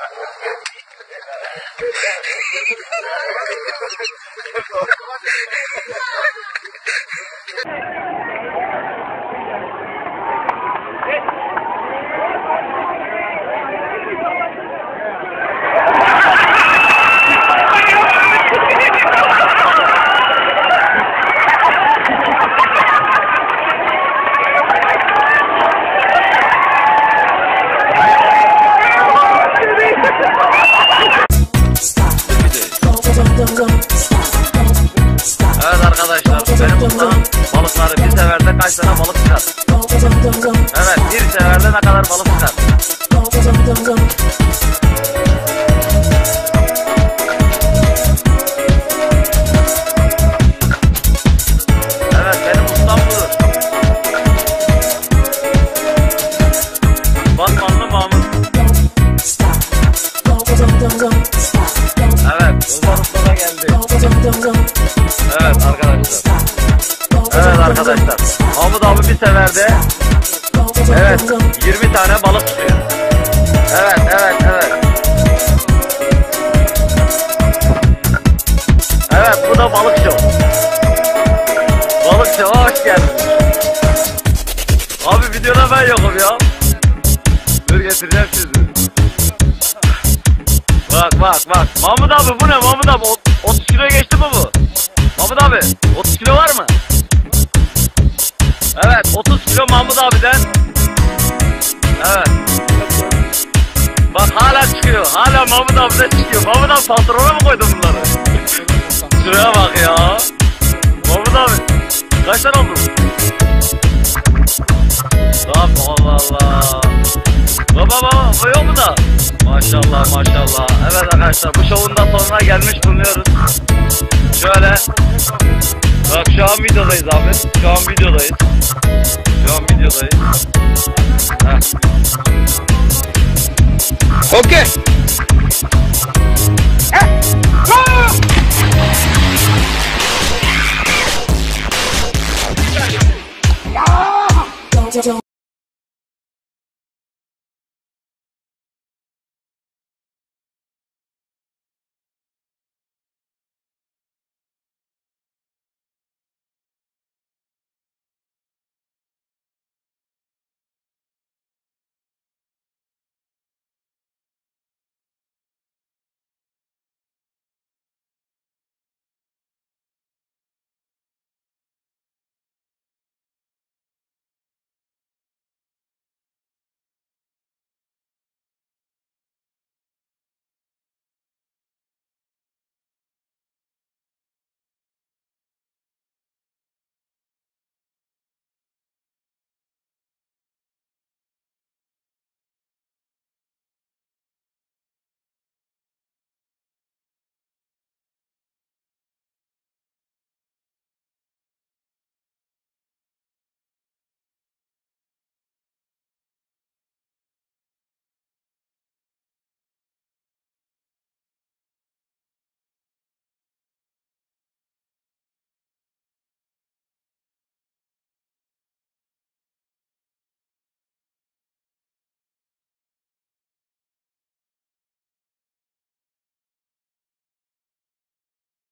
Thank you. Kaç tane balık çıkar? Evet bir seferde ne kadar balık çıkar? Evet benim ustam budur. Batmanlı Mahmut. Evet Ozan Usta geldi. Evet arkadaşlar. Evet arkadaşlar. Mahmut abi bir seferde evet 20 tane balık tutuyor. Evet evet evet. Evet bu da balık show. Balık show'a hoş geldiniz. Abi videoda ben yokum ya. Dur getireceğim sizi. Bak bak bak. Mahmut abi bu ne Mahmut abi? Ot- 30 kilo geçti mi bu? Mahmut abi 30 kilo var mı? Evet 30 kilo Mahmut abiden. Evet. Bak hala çıkıyor. Hala Mahmut abiden çıkıyor. Mahmut abi patrona mı koydun bunları? Şuraya bak ya. Mahmut abi. Kaç tane oldu? Tamam Allah Allah. Baba baba bu yok mu da? Maşallah maşallah. Evet arkadaşlar bu şovun da sonuna gelmiş bulunuyoruz. Şöyle. Bak şu an videodayız abi. Şu an videodayız. Şu an videodayız. Heh. Okay. Ha